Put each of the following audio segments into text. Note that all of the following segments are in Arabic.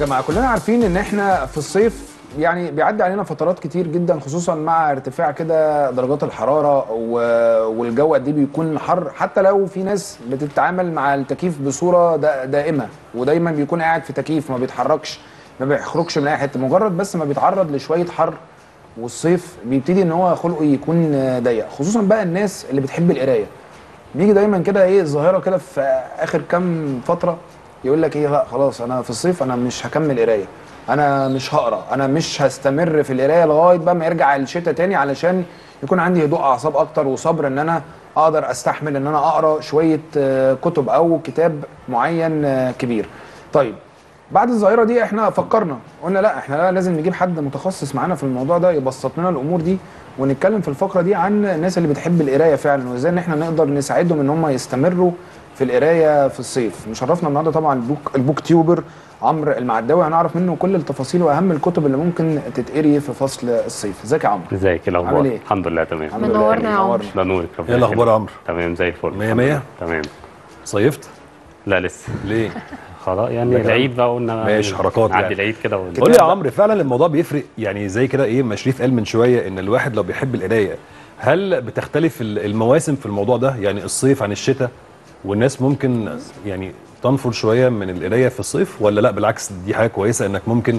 يا جماعة كلنا عارفين إن إحنا في الصيف يعني بيعدي علينا فترات كتير جدا خصوصا مع ارتفاع كده درجات الحرارة والجو قد إيه بيكون حر حتى لو في ناس بتتعامل مع التكييف بصورة دا- دائمة ودايما بيكون قاعد في تكييف ما بيتحركش ما بيخرجش من أي حتة مجرد بس ما بيتعرض لشوية حر والصيف بيبتدي إن هو خلقه يكون ضيق خصوصا بقى الناس اللي بتحب القراية. بيجي دايما كده إيه الظاهره كده في آخر كام فترة يقول لك إيه لا خلاص أنا في الصيف أنا مش هكمل قراية. أنا مش هقرأ. أنا مش هستمر في القراية لغاية بقى ما يرجع الشتاء تاني علشان يكون عندي هدوء أعصاب أكتر وصبر إن أنا أقدر أستحمل إن أنا أقرأ شوية آه، كتب أو كتاب معين آه، كبير. طيب بعد الظاهرة دي إحنا فكرنا. قلنا لأ إحنا لا لازم نجيب حد متخصص معانا في الموضوع ده يبسط لنا الأمور دي ونتكلم في الفقرة دي عن الناس اللي بتحب القراية فعلا وإزاي إن إحنا نقدر نساعدهم إن هم يستمروا في القراية في الصيف مشرفنا النهارده طبعا ال book ال book tuber عمرو المعداوي هنعرف منه كل التفاصيل وأهم الكتب اللي ممكن تتقري في فصل الصيف ازيك يا عمرو ازيك إيه الأخبار؟ عامل إيه؟ الحمد لله تمام. منورنا يا عمرو. ده نورك ربنا إيه الأخبار. يا عمرو تمام زي الفل مية الحمد مية؟ لله. تمام صيفت لا لسه ليه خلاص يعني. العيد بقى قلنا ماشي، حركات يعني. العيد كده قول لي يا عمرو فعلا الموضوع بيفرق يعني زي كده إيه ما شريف قال من شوية إن الواحد لو بيحب القراية هل بتختلف ال- المواسم في الموضوع ده يعني الصيف عن الشتاء والناس ممكن يعني تنفر شوية من القراية في الصيف ولا لأ؟ بالعكس دي حاجة كويسة إنك ممكن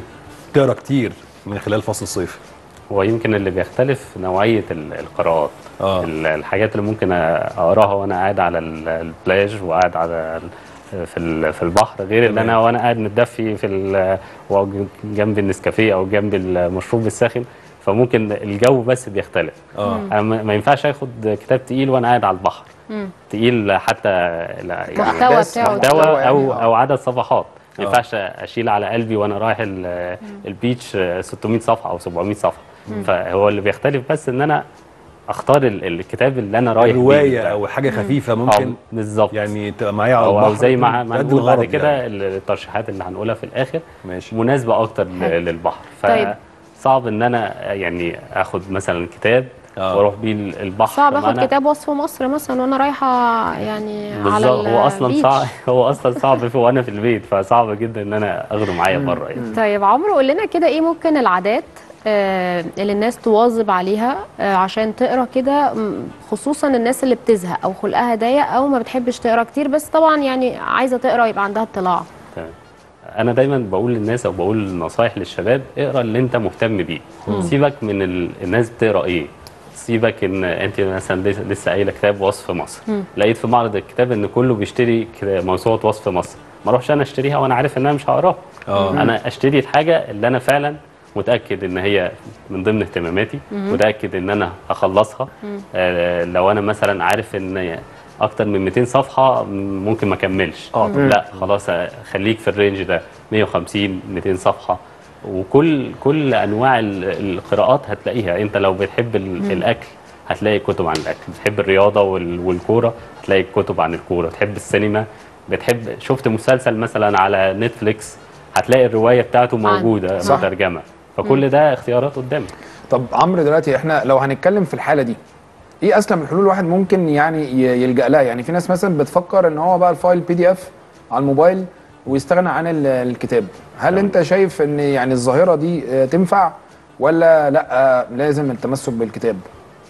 تقرأ كتير من خلال فصل الصيف. هو يمكن اللي بيختلف نوعية ال- القراءات. آه. ال- الحاجات اللي ممكن أقراها وأنا قاعد على ال- البلاج وقاعد على في في البحر غير اللي. أنا وأنا قاعد متدفي في جنب النسكافيه أو جنب المشروب الساخن فممكن الجو بس بيختلف. ما ما ينفعش آخد كتاب تقيل وأنا قاعد على البحر. تقيل حتى لا يعني محتوى بتاعه محتوى يعني، أو آه. أو عدد صفحات ما آه. ينفعش أشيل على قلبي وأنا رايح ال- البيتش 600 صفحة أو 700 صفحة فهو اللي بيختلف بس إن أنا أختار ال- الكتاب اللي أنا رايح. روايه أو حاجة خفيفة ممكن أو بالظبط يعني تبقى معايا على أو, البحر أو زي ما هنقول بعد كده يعني. الترشيحات اللي هنقولها في الآخر ماشي مناسبة أكتر حلو. للبحر طيب. فصعب إن أنا يعني آخد مثلا كتاب آه. وأروح بيه ال- البحر صعب اخد كتاب وصف مصر مثلا وأنا رايحة يعني على بالظبط هو أصلا. صعب هو أصلا صعب في وأنا في البيت فصعب جدا إن أنا أخده معايا بره يعني. طيب عمرو قول لنا كده إيه ممكن العادات آه اللي الناس تواظب عليها آه عشان تقرأ كده خصوصا الناس اللي بتزهق أو خلقها ضيق أو ما بتحبش تقرأ كتير بس طبعا يعني عايزة تقرأ يبقى عندها اطلاع. تمام. أنا دايما بقول للناس أو بقول نصايح للشباب اقرأ اللي أنت مهتم بيه. سيبك من ال... الناس بتقرأ إيه. سيبك إن أنت مثلا لسه- قايلة كتاب وصف مصر. لقيت في معرض الكتاب إن كله بيشتري موسوعه وصف مصر. ما أروحش أنا أشتريها وأنا عارف ان أنا مش هقراها. آه. أنا أشتري الحاجة اللي أنا فعلا متأكد إن هي من ضمن اهتماماتي متأكد إن أنا هخلصها. آه لو أنا مثلا عارف إن أكتر من 200 صفحة ممكن ما أكملش. آه. لا خلاص خليك في ال range ده. 150 200 صفحة. وكل كل انواع ال- القراءات هتلاقيها. انت لو بتحب ال- الاكل هتلاقي كتب عن الأكل. بتحب الرياضة وال- والكورة هتلاقي كتب عن الكورة. بتحب السينما بتحب شفت مسلسل مثلا على نتفليكس هتلاقي الرواية بتاعته موجودة صح. مترجمة. فكل ده اختيارات قدامك طب عمرو دلوقتي إحنا لو هنتكلم في الحالة دي إيه اسلم الحلول الواحد ممكن يعني يلجأ لها؟ يعني في ناس مثلا بتفكر إن هو بقى ال file PDF على الموبايل ويستغنى عن ال- الكتاب هل. انت شايف ان يعني الظاهرة دي آه، تنفع ولا لا آه، لازم التمسك بالكتاب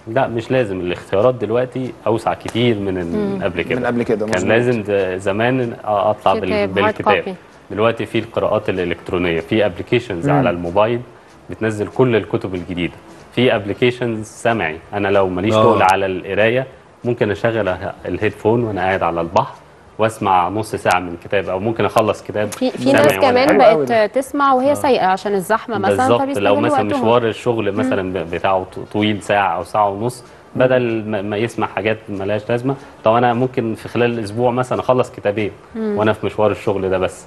لا مش لازم الاختيارات دلوقتي أوسع كتير من قبل كده من قبل كده كان مظبوط. لازم زمان أطلع كتاب، بالكتاب. دلوقتي في القراءات الإلكترونية في applications. على الموبايل بتنزل كل الكتب الجديدة في applications سمعي أنا لو ماليش آه. تقل على القراية ممكن أشغل ال headphone وأنا قاعد على البحر واسمع نص ساعة من كتاب أو ممكن أخلص كتاب في في ناس كمان بقت. تسمع وهي سايقة عشان الزحمة مثلا بالظبط. لو مثلا. مشوار الشغل مثلا ب- بتاعه طويل ساعة أو ساعة ونص بدل ما ما يسمع حاجات ملهاش لازمة. طب أنا ممكن في خلال الأسبوع مثلا أخلص كتابين وأنا في مشوار الشغل ده بس.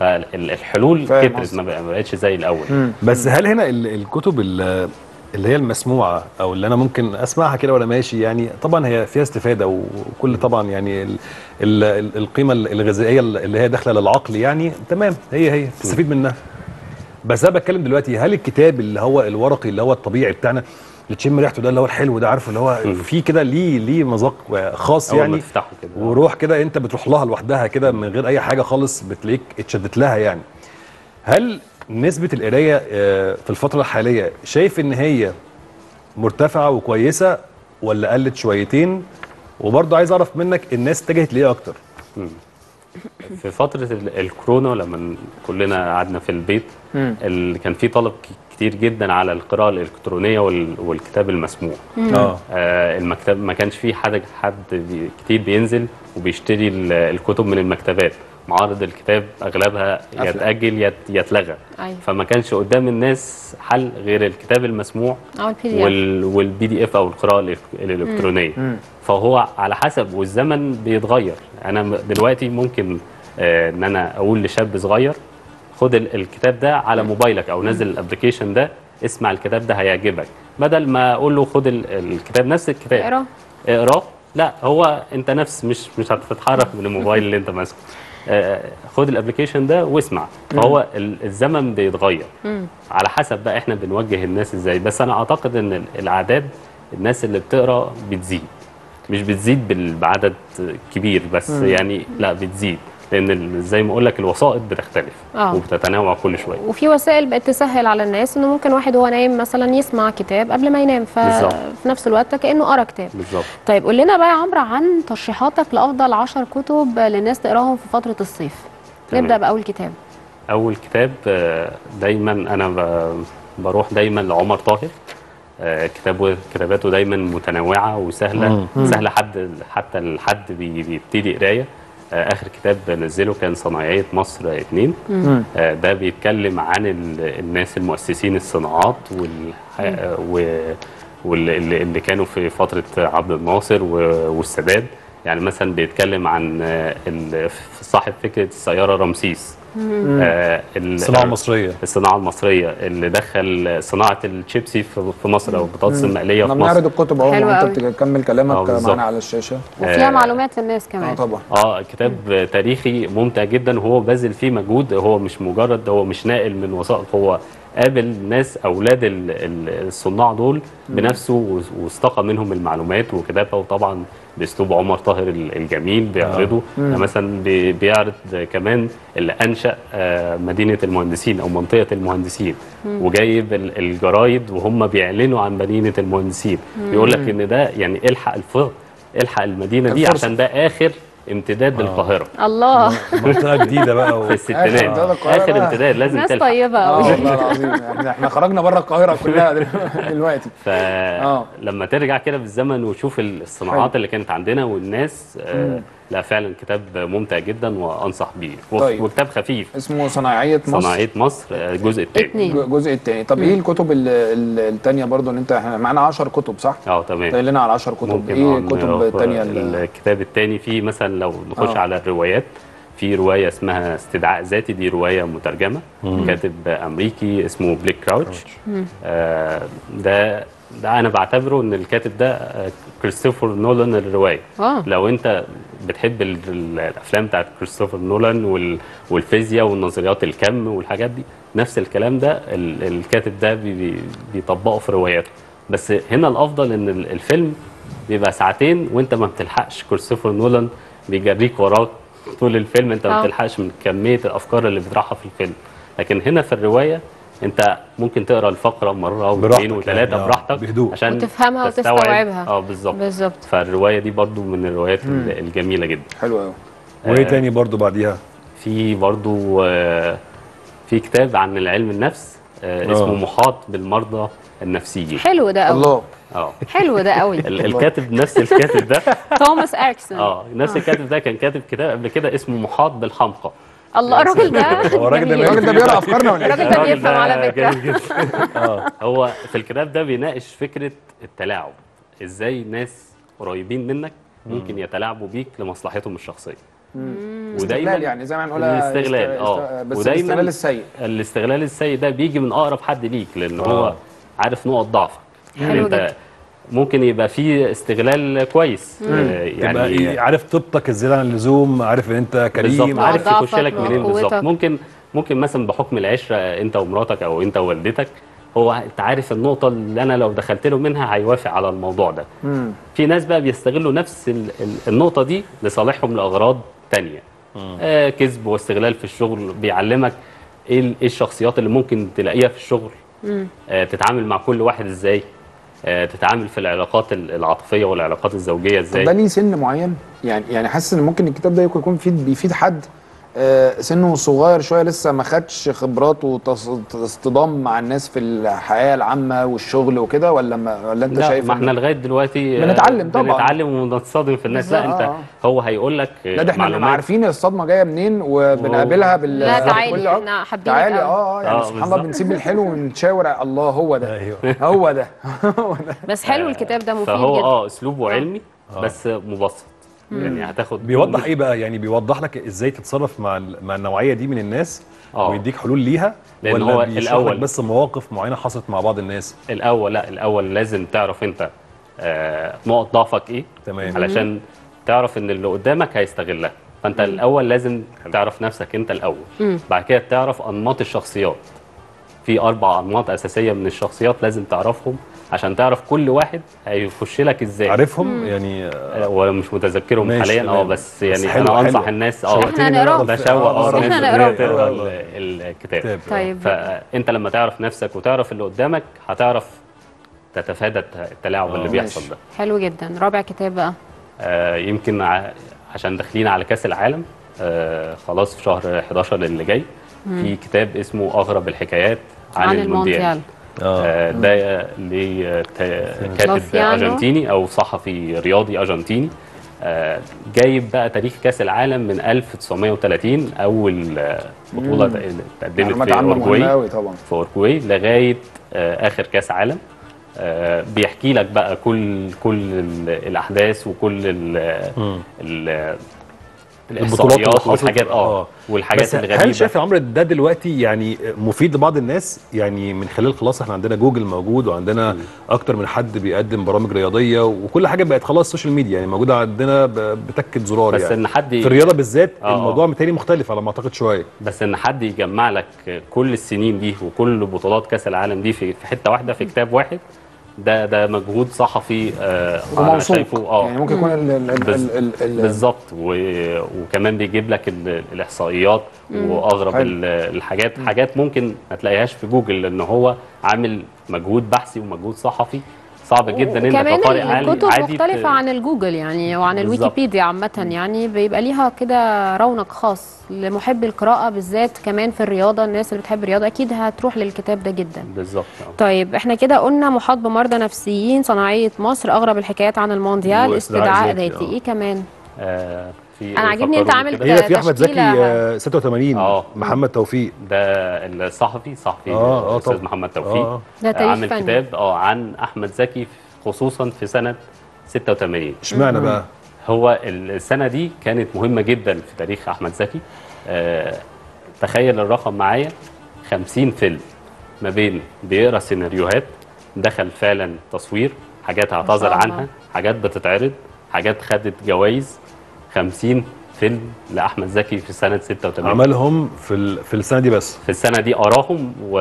فالحلول كترت. ما بق- ما بقتش زي الأول. مم. بس هل هنا ال- الكتب ال- اللي هي المسموعة أو اللي أنا ممكن أسمعها كده وأنا ماشي يعني طبعا هي فيها استفادة وكل طبعا يعني القيمة الغذائية اللي هي داخلة للعقل يعني تمام هي هي تستفيد منها. بس أنا بتكلم دلوقتي هل الكتاب اللي هو الورقي اللي هو الطبيعي بتاعنا اللي تشم ريحته ده اللي هو الحلو ده عارفه اللي هو. فيه كده ليه ليه مذاق خاص يعني؟ كده. وروح كده أنت بتروح لها لوحدها كده من غير أي حاجة خالص بتلاقيك اتشدت لها يعني. هل نسبة القراية آه، في الفترة الحالية شايف إن هي مرتفعة وكويسة ولا قلت شويتين؟ وبرضه عايز اعرف منك الناس اتجهت ليه أكتر. في فترة ال- الكورونا لما كلنا قعدنا في البيت اللي كان في طلب كتير جدا على القراءة الإلكترونية وال- والكتاب المسموع. آه. آه المكتب ما كانش في حد حد كتير بينزل وبيشتري ال- الكتب من المكتبات. معارض الكتاب أغلبها. يتأجل يت يتلغى. أيوة. فما كانش قدام الناس حل غير الكتاب المسموع وال PDF أو القراءة الإلكترونية. فهو على حسب والزمن بيتغير. أنا دلوقتي ممكن آه، إن أنا أقول لشاب صغير خد ال- الكتاب ده على موبايلك أو نزل ال application ده اسمع الكتاب ده هيعجبك. بدل ما أقول له خد ال- الكتاب نفس الكتاب. اقرأ. اقراه لا هو أنت نفس مش مش هتتحرك من الموبايل اللي أنت ماسكه. آه، خد الأبلكيشن ده واسمع. فهو ال- الزمن بيتغير. على حسب بقى إحنا بنوجه الناس إزاي. بس أنا أعتقد إن ال- الاعداد الناس اللي بتقرأ بتزيد. مش بتزيد بعدد كبير بس يعني لا بتزيد. لأن زي ما أقول لك الوسائط بتختلف آه. وبتتنوع كل شوية. وفي وسائل بقت تسهل على الناس إنه ممكن واحد وهو نايم مثلا يسمع كتاب قبل ما ينام. ففي نفس الوقت كأنه قرأ كتاب. بالظبط. طيب قول لنا بقى يا عمرو عن ترشيحاتك لأفضل 10 كتب للناس تقراهم في فترة الصيف. تمام. نبدأ بأول كتاب. أول كتاب آه، دايما أنا بروح دايما لعمر طاهر. كتابه كتاباته دايما متنوعة وسهلة. سهلة حد حتى الحد بي- بيبتدي قراية. آه، آخر كتاب نزله كان صناعيه مصر اتنين. آه، ده بيتكلم عن ال- الناس المؤسسين الصناعات وال آه، واللي اللي- اللي كانوا في فترة عبد الناصر والسادات. يعني مثلا بيتكلم عن آه، صاحب فكرة السيارة رمسيس. آه، ال- الصناعة المصرية. الصناعة المصرية اللي دخل صناعة الشيبسي في في مصر أو البطاطس المقلية في مصر. بنعرض الكتب أهو. أنت بتكمل آه، كلامك بالظبط. معانا على الشاشة. وفيها آه، معلومات للناس آه كمان طبعا. آه كتاب تاريخي ممتع جدا وهو باذل فيه مجهود هو مش مجرد هو مش ناقل من وثائق هو قابل ناس أولاد ال- ال- الصناع دول بنفسه واستقى منهم المعلومات وكتابها وطبعا بأسلوب عمر طاهر ال- الجميل بيعرضه. يعني مثلا بي- بيعرض كمان اللي أنشأ آه، مدينة المهندسين أو منطقة المهندسين. وجايب ال- الجرايد وهم بيعلنوا عن مدينة المهندسين. بيقول لك إن ده يعني إلحق الفرق إلحق المدينة دي. عشان ده آخر امتداد للقاهره الله. منطقة جديدة بقى و... في الستينات. آخر. امتداد لازم ناس تلحق. طيبة آه قوي والله العظيم. إحنا خرجنا بره القاهرة كلها دلوقتي. آه. فلما ترجع كده بالزمن وتشوف الصناعات اللي كانت عندنا والناس آه لا فعلا كتاب ممتع جدا وأنصح بيه. طيب. وكتاب خفيف. اسمه صناعية مصر. صناعية مصر آه، الجزء الثاني. الجزء الثاني طب إيه الكتب ال- ال- التانية برضو ان انت إحنا معانا 10 كتب صح؟ آه تمام. قايل لنا على 10 كتب. ممكن إيه آه، الكتب التانية اللي الكتاب الثاني فيه مثلا لو نخش آه. على الروايات في رواية اسمها استدعاء ذاتي دي رواية مترجمة كاتب أمريكي اسمه بليك كراوتش آه ده ده أنا بعتبره ان الكاتب ده كريستوفر نولان الرواية آه. لو انت بتحب ال- ال- الافلام بتاعت كريستوفر نولان وال- والفيزياء والنظريات الكم والحاجات دي نفس الكلام ده ال- الكاتب ده بي- بي- بيطبقه في رواياته بس هنا الافضل ان ال- الفيلم بيبقى ساعتين وانت ما بتلحقش كريستوفر نولان بيجريك وراك طول الفيلم انت ما آه. بتلحقش من كمية الافكار اللي بيطرحها في الفيلم لكن هنا في الرواية انت ممكن تقرا الفقره مره واثنين براحتك وثلاثه يعني، آه، براحتك بهدوء. عشان وتفهمها تستوعب- وتستوعبها. آه بالظبط. بالظبط. فالروايه دي برضو من الروايات ال- الجميله جدا. حلو قوي وايه تاني برضو بعديها؟ في برضو آه، في كتاب عن العلم النفس آه، اسمه آه. محاط بالمرضى النفسيين. حلو ده قوي الله. آه. حلو ده قوي ال- الكاتب نفس الكاتب ده. توماس إريكسون. آه نفس الكاتب ده كان كاتب كتاب قبل كده اسمه محاط بالحمقى. الله الراجل ده هو الراجل ده. الراجل ده بيقرأ أفكارنا ولا إيه؟ الراجل ده بيفهم على. جامد جدا هو في الكتاب ده بيناقش فكرة التلاعب إزاي ناس قريبين منك ممكن يتلاعبوا بيك لمصلحتهم الشخصية استغلال يعني زي ما نقول الاستغلال آه بس ودايما الاستغلال السيء الاستغلال السيء ده بيجي من أقرب حد ليك لأن هو آه. عارف نقط ضعفك يعني حلو أنت جدا. ممكن يبقى فيه استغلال كويس. آه، تبقى إيه عارف طيبتك الزيادة عن اللزوم عارف إن أنت كريم. عارف يخش لك منين بالظبط. ممكن ممكن مثلا بحكم العشرة أنت ومراتك أو أنت ووالدتك هو أنت عارف النقطة اللي أنا لو دخلت له منها هيوافق على الموضوع ده. في ناس بقى بيستغلوا نفس ال- ال- النقطة دي لصالحهم لأغراض تانية. آه كذب واستغلال في الشغل بيعلمك إيه ال- إيه الشخصيات اللي ممكن تلاقيها في الشغل. آه تتعامل مع كل واحد إزاي. آه تتعامل في العلاقات ال- العاطفية والعلاقات الزوجية إزاي؟ ده ليه سن معين؟ يعني يعني حاسس إن ممكن الكتاب ده يكون يفيد بيفيد حد. آه، سنه صغير شوية لسه ما خدش خبرات واصطدام مع الناس في الحياة العامة والشغل وكده ولا ما ولا انت لا شايف ما إحنا لغاية دلوقتي آه، بنتعلم طبعاً. بنتعلم وبنتصادم في الناس لا. انت آه. هو هيقول لك لا ده إحنا بنبقى عارفين الصدمة جاية منين وبنقابلها بال لا تعالي. إحنا حابين تعالي آه آه يعني آه، سبحان الله. بنسيب الحلو ونشاور على الله هو ده أيوه هو ده هو ده بس حلو الكتاب ده مفيد فهو جدا آه أسلوبه علمي بس مبسط يعني هتاخد بيوضح إيه بقى؟ يعني بيوضح لك إزاي تتصرف مع مع النوعية دي من الناس آه. ويديك حلول ليها؟ لأن ولا هو الأول- بس مواقف معينة حصلت مع بعض الناس؟ الأول لا الأول لازم تعرف أنت آه، نقط ضعفك إيه؟ تمام. علشان تعرف إن اللي قدامك هيستغلها. فأنت الأول لازم تعرف نفسك أنت الأول. بعد كده تعرف أنماط الشخصيات. في أربع أنماط أساسية من الشخصيات لازم تعرفهم عشان تعرف كل واحد هيخش لك إزاي. عارفهم؟ يعني آه، ولا مش متذكرهم حاليا آه. بس بس يعني حلو، أنا أنصح حلو. الناس آه بشوق تقرا آه. ال- الكتاب كتاب. طيب. فأنت لما تعرف نفسك وتعرف اللي قدامك هتعرف تتفادى الت- التلاعب اللي آه، بيحصل. ده. حلو جدا. رابع كتاب بقى. آه، يمكن ع- عشان داخلين على كأس العالم آه، خلاص في شهر 11 اللي جاي في كتاب اسمه أغرب الحكايات. عن, عن المونديال, آه. آه، ده لكاتب. أرجنتيني أو صحفي رياضي أرجنتيني. آه، جايب بقى تاريخ كأس العالم من 1930 أول آه، بطوله اتقدمت في أورجواي. في أورجواي لغاية آه، آخر كأس عالم. آه، بيحكي لك بقى كل كل ال- الأحداث وكل. ال البطولات. والحاجات آه آه. والحاجات الغريبة هل شايف يا عمرو ده دلوقتي يعني مفيد لبعض الناس يعني من خلال خلاص إحنا عندنا جوجل موجود وعندنا أكتر من حد بيقدم برامج رياضية وكل حاجة بقت خلاص ال social media يعني موجودة عندنا بتكه زرار بس يعني إن حد في الرياضة بالذات آه. الموضوع متهيألي مختلف على ما أعتقد شوية بس إن حد يجمع لك كل السنين دي وكل بطولات كأس العالم دي في حتة واحدة في كتاب واحد ده ده مجهود صحفي آه أنا شايفه آه. يعني ممكن يكون بالظبط. و- وكمان بيجيب لك ال- الإحصائيات وأغرب الحاجات حاجات ممكن ما تلاقيهاش في جوجل لأن هو عامل مجهود بحثي ومجهود صحفي. صعب جدا كمان كقارئ عالي الكتب عادي مختلفة ت- عن الجوجل يعني وعن. الويكيبيديا عامة يعني بيبقى ليها كده رونق خاص لمحبي القراءة بالذات كمان في الرياضة الناس اللي بتحب الرياضة أكيد هتروح للكتاب ده جدا بالظبط. طيب إحنا كده قلنا محاط بمرضى نفسيين صناعية مصر أغرب الحكايات عن المونديال استدعاء ذاتي، آه. إيه كمان آه في أنا عاجبني أنت فكروني عامل كده. في أحمد زكي تشكيلة- آه، 86 آه. محمد توفيق ده الصحفي صحفي آه، آه، الأستاذ طبعا. محمد توفيق آه. ده آه، تاريخ عامل فني. كتاب آه عن أحمد زكي خصوصا في سنة 86 اشمعنى بقى هو السنة دي كانت مهمة جدا في تاريخ أحمد زكي آه تخيل الرقم معايا 50 فيلم ما بين بيقرا سيناريوهات دخل فعلا تصوير حاجات اعتذر. عنها حاجات بتتعرض حاجات خدت جوائز 50 فيلم لأحمد زكي في سنة 86 عملهم في ال- في السنة دي بس. في السنة دي قراهم و...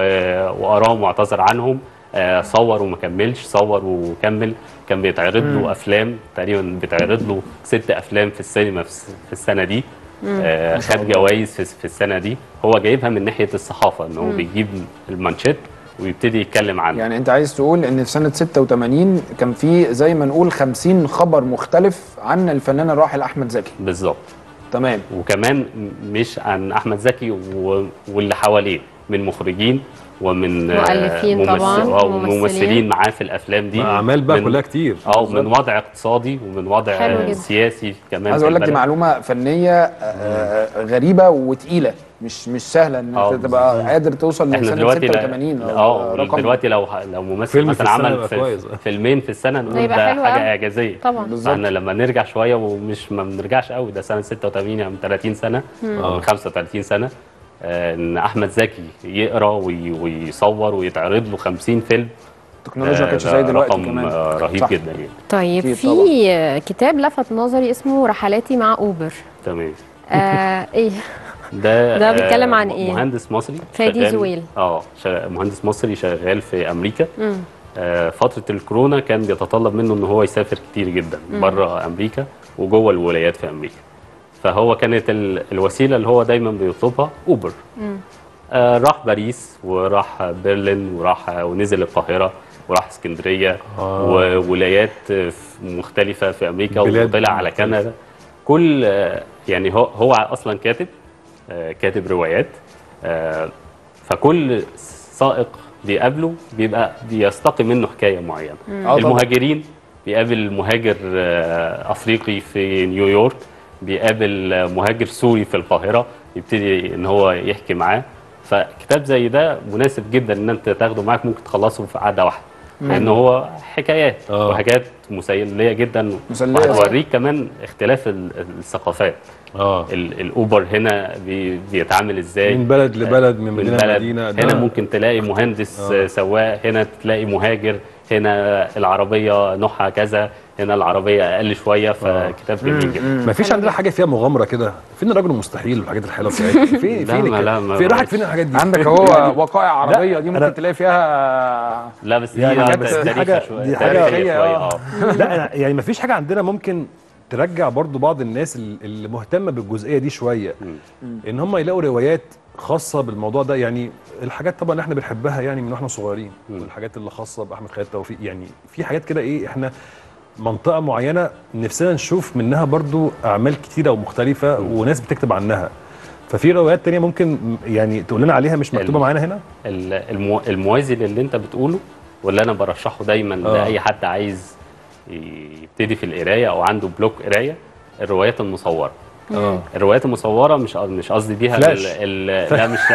وقراهم واعتذر عنهم. آه، صور وما كملش صور وكمل. كان بيتعرض له أفلام تقريبا بيتعرض له ست أفلام في السينما في الس- في السنة دي. آه خد جوائز في, في السنة دي. هو جايبها من ناحية الصحافة إن هو بيجيب المانشيت. ويبتدي يتكلم عنه. يعني انت عايز تقول ان في سنة 86 كان في زي ما نقول 50 خبر مختلف عن الفنان الراحل أحمد زكي. بالظبط. تمام. وكمان مش عن أحمد زكي و... واللي حواليه من مخرجين ومن آه، مؤلفين ممثل- طبعاً، آه، وممثلين. معاه في الأفلام دي. اعمال بقى من- كلها كتير. آه ومن وضع اقتصادي ومن وضع آه،. سياسي كمان عايز أقول لك دي. معلومة فنية آه، غريبة وتقيلة. مش مش سهلة إن آه، انت تبقى قادر توصل إحنا لسنه دلوقتي لا- 86 آه رقم دلوقتي لو لو ممثل مثلا عمل في. فيلمين في السنة نقول ده حاجة. إعجازية. طبعا. بالظبط. فاحنا لما نرجع شوية ومش ما بنرجعش قوي ده سنة 86 يعني من 30 سنه أو من 35 سنة. آه، إن أحمد زكي يقرأ وي- ويصور ويتعرض له 50 فيلم. التكنولوجيا ما آه، كانتش زي دلوقتي رقم كمان. آه، رهيب صح. جدا يعني. طيب في طبعاً. كتاب لفت نظري اسمه رحلاتي مع أوبر. تمام. آه إيه؟ ده ده آه، بيتكلم عن إيه؟ مهندس مصري فادي زويل. آه مهندس مصري شغال في أمريكا آه فترة الكورونا كان بيتطلب منه إن هو يسافر كتير جدا بره أمريكا وجوه الولايات في أمريكا فهو كانت ال- الوسيلة اللي هو دايما بيطلبها أوبر آه، راح باريس وراح برلين وراح ونزل القاهرة وراح اسكندرية آه. وولايات مختلفة في أمريكا وطلع على. كندا كل آه، يعني هو هو أصلا كاتب كاتب روايات. آه، فكل سائق بيقابله بيبقى بيستقي منه حكاية معينة. آه طبعاً. المهاجرين بيقابل مهاجر آه، أفريقي في نيويورك بيقابل آه، مهاجر سوري في القاهرة يبتدي إن هو يحكي معاه. فكتاب زي ده مناسب جدا إن أنت تاخده معاك ممكن تخلصه في قعدة واحدة. لأن هو حكايات آه. وحاجات مسلية جدا مسلية. وهتوريك كمان اختلاف ال- الثقافات آه ال- الأوبر هنا بي بيتعامل إزاي من بلد لبلد من من مدينه بلد لمدينه هنا ممكن تلاقي مهندس آه. آه. سواق هنا تلاقي مهاجر هنا العربية نوعها كذا هنا العربية أقل شوية فكتاب جميل جدا. ما فيش عندنا حاجة فيها مغامرة كده؟ فين الرجل المستحيل والحاجات الحلوة بتاعتها فين لا، فين ما- لا، ما- فين راحت فين الحاجات دي. عندك هو وقائع عربية دي ممكن تلاقي فيها لا بس دي يعني بس دي شوية. دي شوية آه. لا يعني ما فيش حاجة عندنا ممكن ترجع برضو بعض الناس ال- اللي مهتمة بالجزئية دي شوية. إن هم يلاقوا روايات خاصة بالموضوع ده. يعني الحاجات طبعا اللي إحنا بنحبها يعني من وإحنا صغيرين. والحاجات اللي خاصة بأحمد خالد توفيق. يعني في حاجات كده إيه إحنا منطقة معينة نفسنا نشوف منها برضو أعمال كتيرة ومختلفة وناس بتكتب عنها. ففي روايات تانية ممكن يعني تقول لنا عليها مش مكتوبة معانا هنا؟ ال- المو... الموازي للي أنت بتقوله واللي أنا برشحه دايما آه. لأي حد عايز يبتدي في القراية أو عنده block قراية الروايات المصورة. آه. الروايات المصورة مش مش قصدي بيها فلاش. ال... ال... لا مش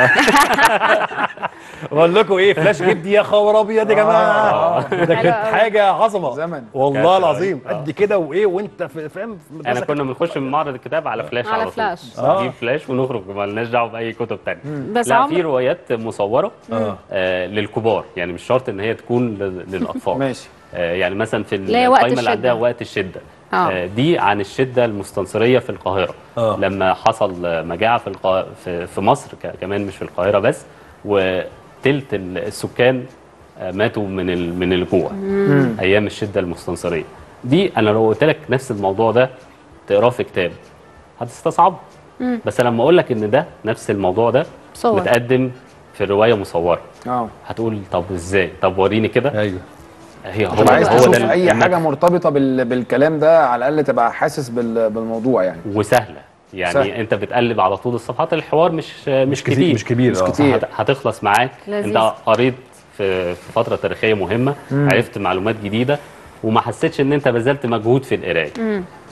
بقول لكم إيه فلاش جيب دي يا خبر أبيض يا جماعة. ده حلو كانت. حاجة عظمة. زمن. والله العظيم. آه. قد كده وإيه وأنت فاهم؟ مدرسة كنا بنخش من معرض الكتاب على فلاش على على فلاش. آه. نجيب فلاش ونخرج ما لناش دعوة بأي كتب تانية. بس لا في روايات مصورة آه. آه للكبار. يعني مش شرط إن هي تكون لل- للأطفال. ماشي. آه، يعني مثلا في اللي هي وقت القائمه اللي عندها الشدة. وقت الشدة. آه. آه، دي عن الشدة المستنصرية في القاهرة. آه. لما حصل آه، مجاعة في القا... في, في مصر كمان مش في القاهرة بس وتلت ال- السكان آه، ماتوا من ال... من الجوع. أيام الشدة المستنصرية. دي أنا لو قلت لك نفس الموضوع ده تقراه في كتاب هتستصعبه. بس لما أقول لك إن ده نفس الموضوع ده صور. متقدم في رواية مصورة. آه. هتقول طب إزاي؟ طب وريني كده. أيوه. هي هو عايز هو تشوف ده أي. حاجة مرتبطة بال... بالكلام ده على الأقل تبقى حاسس بال... بالموضوع يعني وسهلة يعني سهل. أنت بتقلب على طول الصفحات الحوار مش مش, كتير- كتير مش كبير، مش آه. كتير. هت- هتخلص معاك لذيذ. أنت قريت في في فترة تاريخية مهمة عرفت معلومات جديدة وما حسيتش إن أنت بذلت مجهود في القراية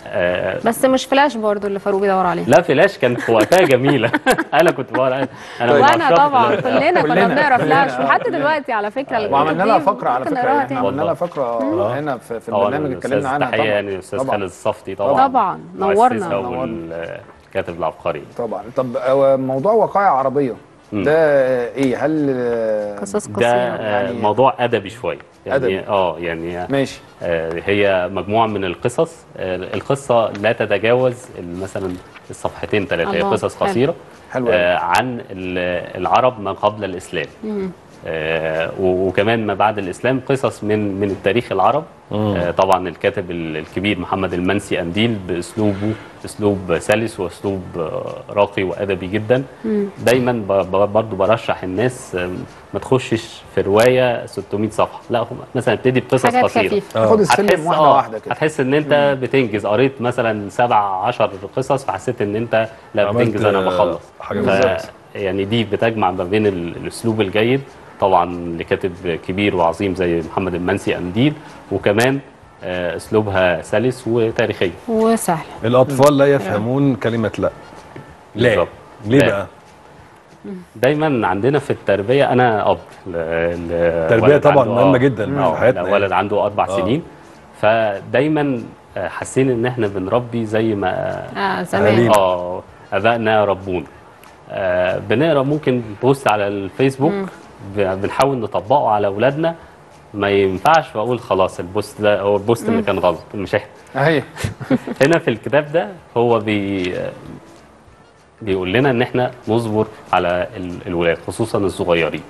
آه بس مش فلاش برضو اللي فاروق بيدور عليه. لا فلاش كانت في وقتها جميلة. أنا كنت بقرا أنا وأنا طبعا. كلنا كنا. بنقرأ فلاش. ولحد دلوقتي على فكرة وعملنا لها فقرة على فكرة تاني. عملنا لها فقرة هنا في, في طبعا البرنامج اتكلمنا عنها. تحية طبعا يعني أستاذ. خالد الصفتي طبعا. طبعا. نورنا. والكاتب العبقري. طبعا. طب آه، موضوع وقائع عربية. ده إيه؟ هل قصص ده قصيرة آه، يعني- موضوع أدبي شوية أدبي. يعني آه يعني ماشي. آه، هي مجموعة من القصص. آه، القصة لا تتجاوز مثلا الصفحتين ثلاثة هي قصص حلو. قصيرة حلو آه، عن ال- العرب ما قبل الإسلام. آه، و- وكمان ما بعد الإسلام قصص من من التاريخ العرب. آه، طبعا الكاتب ال- الكبير محمد المنسي أنديل بأسلوبه أسلوب سلس وأسلوب آه، راقي وأدبي جدا. دايما ب- ب- برضو برشح الناس آه، ما تخشش في رواية 600 صفحة. لا مثلا ابتدي بقصص خفيفة. خد السلم هتحس واحدة آه، واحدة كده. هتحس إن أنت بتنجز. قريت مثلا سبع عشر قصص فحسيت إن أنت لا بتنجز أنا آه، بخلص بالظبط. يعني دي بتجمع ما بين ال- الأسلوب الجيد طبعا لكاتب كبير وعظيم زي محمد المنسي انديل وكمان آه، أسلوبها سلس وتاريخي وسهله الأطفال لا يفهمون كلمة لا. لا. بالظبط. ليه لا. بقى؟ دايما عندنا في التربية أنا أب ولد طبعا آه، جدا في آه، حياتنا ولد يعني. عنده أربع آه. سنين. فدايما حاسين إن إحنا بنربي زي ما آه زمان. آه آبائنا ربونا آه بنقرأ ممكن بوست على الفيسبوك. بنحاول نطبقه على أولادنا. ما ينفعش وأقول خلاص البوست ده هو البوست اللي كان غلط. مش إحنا. أهي. هنا في الكتاب ده هو بي بيقول لنا إن إحنا نصبر على ال- الولاد خصوصا الصغيرين.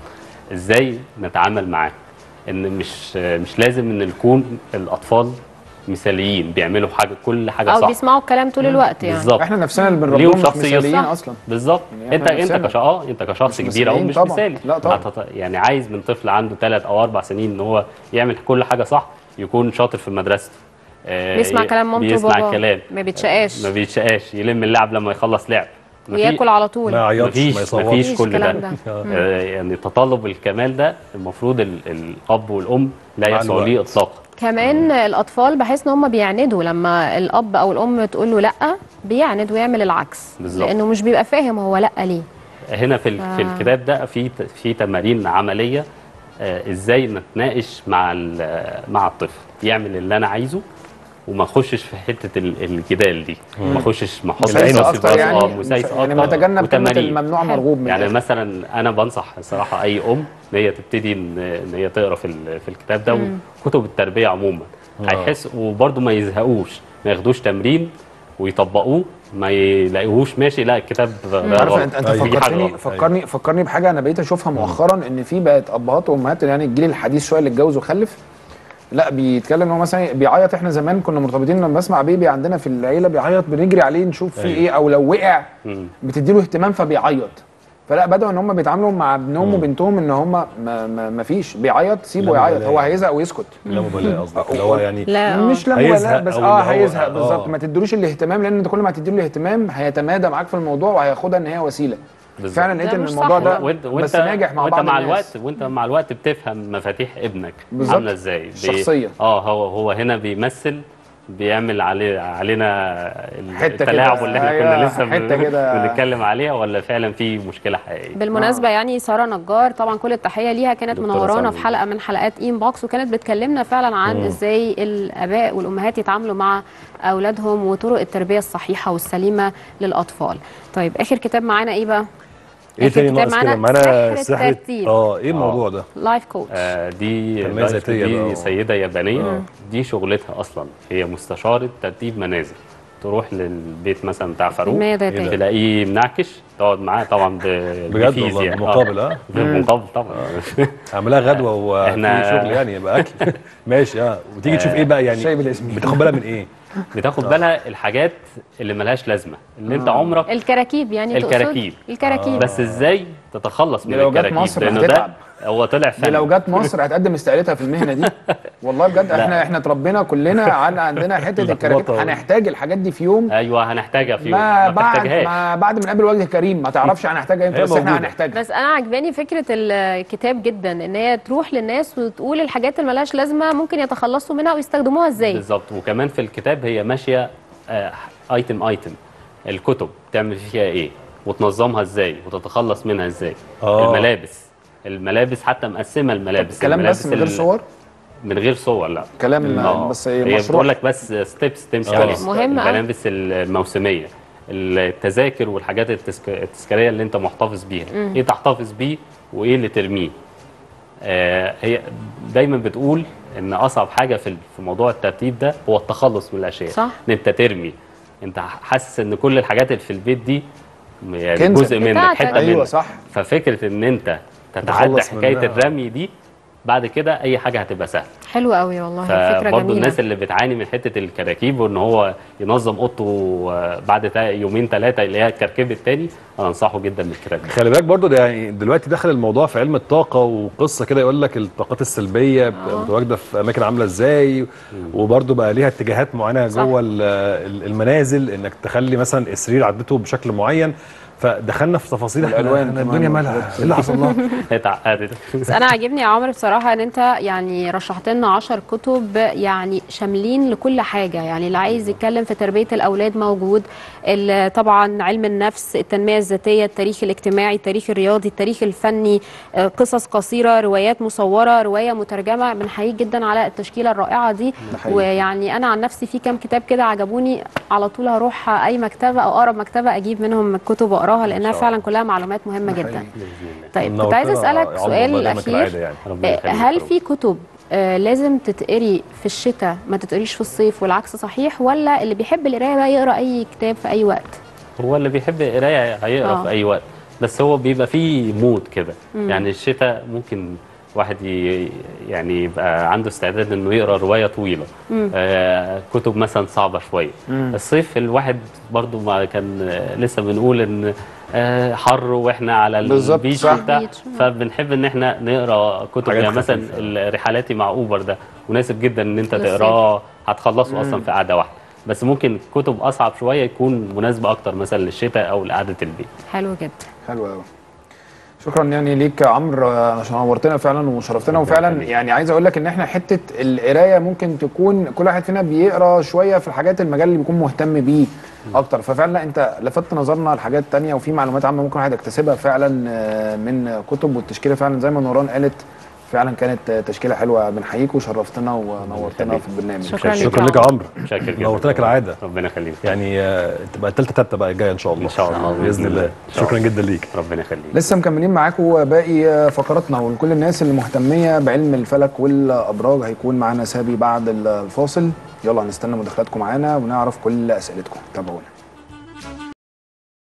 إزاي نتعامل معاه؟ إن مش مش لازم إن يكون الأطفال مثاليين بيعملوا حاجة كل حاجة أو صح. بيسمعوا الكلام طول الوقت يعني. بالظبط. إحنا نفسنا اللي بنربيهم مش مثاليين صح. أصلا. بالظبط. يعني انت أنت. كش آه أنت كشخص مش كبير اهو مش طبعاً. مثالي. لا طبعاً. هتط- يعني عايز من طفل عنده ثلاث أو أربع سنين إن هو يعمل كل حاجة صح يكون شاطر في مدرسته آه، بيسمع ي- كلام مامته بيسمع وباباه الكلام ما بيتشقاش. ما بيتشقاش. يلم اللعب لما يخلص لعب. وياكل على طول. ما يعيطش ما يصورش مفيش كل ده, الكلام ده. آه، يعني تطلب الكمال ده المفروض ال- الأب والأم لا يسعوا ليه. اطلاقا. كمان الأطفال بحس إن هم بيعندوا لما الأب أو الأم تقول له لأ بيعند ويعمل العكس بالظبط. لأنه مش بيبقى فاهم هو لأ ليه هنا في ال- في. الكتاب ده في في تمارين عملية آه، إزاي نتناقش مع مع الطفل يعمل اللي أنا عايزه وما اخشش في حتة ال- الجدال دي ما اخشش ما احطش مسايسة نفسي في أكتر يعني آه يعني نتجنب كلمة. الممنوع. مرغوب من يعني الآخر. مثلا أنا بنصح الصراحه أي أم إن هي تبتدي ان هي تقرأ في ال- في الكتاب ده وكتب التربية عموما هيحس وبرده ما يزهقوش ما ياخدوش تمرين ويطبقوه ما يلاقيهوش ماشي لا الكتاب عارف انت أنت أيوة. فكرتني غلط. فكرني فكرني بحاجة أنا بقيت أشوفها مؤخرا إن في بقت أبهات وأمهات يعني الجيل الحديث شوية اللي اتجوز وخلف لا بيتكلم إن هو مثلا بيعيط إحنا زمان كنا مرتبطين لما بسمع بيبي عندنا في العيلة بيعيط بنجري عليه نشوف فيه أيوة. إيه أو لو وقع مم. بتديله اهتمام فبيعيط فلا بدأوا إن هم بيتعاملوا مع ابنهم وبنتهم إن هم ما, ما, ما فيش بيعيط سيبه يعيط. هو هيزهق ويسكت لا مبالاه قصدك اللي هو يعني لا. مش لا مبالاه بس آه هيزهق بالظبط آه. ما تديلوش الاهتمام لأن أنت كل ما هتديله الاهتمام هيتمادى معاك في الموضوع وهياخدها إن هي وسيلة بالظبط. فعلا لقيت إن الموضوع ده بقى. وانت وانت بس ناجح مع وانت بعض مع الناس. الوقت وانت مع الوقت بتفهم مفاتيح ابنك بالظبط. عاملة إزاي بي- الشخصية. آه هو هو هنا بيمثل بيعمل عليه علينا. التلاعب اللي إحنا أيوة، كنا لسه حتة كده. بنتكلم عليها ولا فعلا في مشكلة حقيقية بالمناسبة يعني سارة نجار طبعا كل التحية ليها كانت منورانا في حلقة من حلقات Inbox وكانت بتكلمنا فعلا عن مم. إزاي الآباء والأمهات يتعاملوا مع أولادهم وطرق التربية الصحيحة والسليمة للأطفال طيب آخر كتاب معانا إيه بقى؟ إيه تاني ناقص كده؟ معانا سحر. آه إيه الموضوع ده؟ لايف كوتش آه دي تنمية ذاتية دي. سيدة يابانية. آه. دي شغلتها أصلا. هي مستشاره ترتيب منازل. تروح للبيت مثلا بتاع فاروق تنمية ذاتية. إيه؟ تلاقيه منعكش تقعد معاه طبعا بجد والله؟ يعني. بمقابل آه؟ بالمقابل طبعا. عملها غدوة وفي شغل يعني يبقى أكل. ماشي آه. وتيجي تشوف إيه بقى يعني. بتاخد بالها من إيه؟ بتاخد بالها الحاجات اللي ملهاش لازمة اللي أنت عمرك الكراكيب يعني؟ الكراكيب. الكراكيب بس إزاي تتخلص من الكراكيب لأنه. ده هو طلع دي لو جت مصر هتقدم استقالتها في المهنة دي. والله بجد إحنا إحنا اتربينا كلنا على عندنا حتة الكراكيب. هنحتاج الحاجات دي في يوم؟ أيوه هنحتاجها في يوم. ما ما بعد ما بعد من قبل وجه كريم. ما تعرفش هنحتاجها إمتى بس إحنا. هنحتاجها. بس أنا عجباني فكرة الكتاب جدا إن هي تروح للناس وتقول الحاجات اللي ملهاش لازمة ممكن يتخلصوا منها ويستخدموها إزاي. بالظبط. وكمان في الكتاب هي ماشية آه، ايتم ايتم الكتب تعمل فيها إيه؟ وتنظمها إزاي؟ وتتخلص منها إزاي؟ آه. الملابس. الملابس حتى مقسمة الملابس كلام الملابس بس من غير صور من غير صور لا كلام آه. بس هي مشروع بتقول لك بس ستيبس تمشي. عليها مهم. الملابس الموسمية التذاكر والحاجات التسك... التذكارية اللي أنت محتفظ بيها إيه تحتفظ بيه وإيه اللي ترميه آه هي دايما بتقول إن أصعب حاجة في في موضوع الترتيب ده هو التخلص من الأشياء صح. إن أنت ترمي أنت حاسس إن كل الحاجات اللي في البيت دي يعني. جزء منك. حتة أيوه منك صح ففكرة إن أنت تتعدى حكاية. الرمي دي. بعد كده أي حاجة هتبقى سهلة. حلو قوي والله فكرة جميلة. الناس اللي بتعاني من حتة الكراكيب وإن هو ينظم أوضته آه، بعد تا- يومين ثلاثة اللي هي الكركيب التاني أنا أنصحه جدا بالكراكيب خلي بالك برضو ده يعني دلوقتي دخل الموضوع في علم الطاقة وقصة كده يقول لك الطاقات السلبية بتبقى متواجدة في أماكن عاملة إزاي وبرضو بقى ليها اتجاهات معينة. جوه ال- ال- المنازل إنك تخلي مثلا السرير عدته بشكل معين. فدخلنا في تفاصيل كمان الدنيا مالها. إيه اللي حصل لها اتعقدت بس أنا عاجبني يا عمرو بصراحة إن أنت يعني رشحت لنا 10 كتب يعني شاملين لكل حاجة. يعني اللي عايز يتكلم في تربية الأولاد موجود. طبعا علم النفس التنمية الذاتية التاريخ الاجتماعي التاريخ الرياضي التاريخ الفني آه، قصص قصيرة روايات مصورة رواية مترجمة. بنحييك جدا على التشكيلة الرائعة دي. ده حقيقي. ويعني أنا عن نفسي في كام كتاب كده عجبوني. على طول هروح أي مكتبة أو أقرب مكتبة أجيب منهم الكتب واقراها لأنها الله. فعلا كلها معلومات مهمة جدا. طيب كنت عايزه أسألك سؤال أخير يعني يخليك هل. في كتب آه، لازم تتقري في الشتاء ما تتقريش في الصيف والعكس صحيح ولا اللي بيحب القراية بقى يقرأ أي كتاب في أي وقت هو اللي بيحب القراية هيقرأ آه. في أي وقت بس هو بيبقى فيه mood كده يعني الشتاء ممكن واحد. يعني يبقى عنده استعداد إنه يقرأ رواية طويلة آه كتب مثلا صعبة شوية الصيف الواحد برضو ما كان آه، لسه بنقول إن آه حر وإحنا على ال beach. وبتاع beach. فبنحب إن إحنا نقرأ كتب يعني مثلا. رحلاتي مع Uber ده مناسب جدا إن أنت. تقراه هتخلصه أصلا في قعدة واحدة بس ممكن كتب أصعب شوية يكون مناسبة أكتر مثلا للشتاء أو لقعدة البيت حلو جدا حلو قوي شكرا يعني ليك يا عمرو عشان نورتنا فعلا وشرفتنا. وفعلا. يعني عايز أقول لك إن إحنا حتة القراية ممكن تكون كل واحد فينا بيقرأ شوية في الحاجات المجال اللي بيكون مهتم بيه أكتر. ففعلا أنت لفتت نظرنا لحاجات تانية وفي معلومات عامة ممكن واحد يكتسبها فعلا آه، من كتب والتشكيلة فعلا. زي ما نوران قالت فعلا كانت آه، تشكيلة حلوة بنحييك وشرفتنا ونورتنا. في البرنامج. شكرا شكرا لك يا عمرو. شاكر جدا. نورتنا كالعادة. ربنا يخليك. يعني آه، تبقى التالتة تالتة بقى الجاية إن شاء الله. إن شاء الله. بإذن الله. شكرا. جدا ليك. ربنا يخليك. لسه مكملين معاكم باقي فقراتنا ولكل الناس اللي مهتميه بعلم الفلك والأبراج هيكون معانا سابي بعد الفاصل. يلا هنستنى مداخلاتكم معانا ونعرف كل أسئلتكم. تابعونا.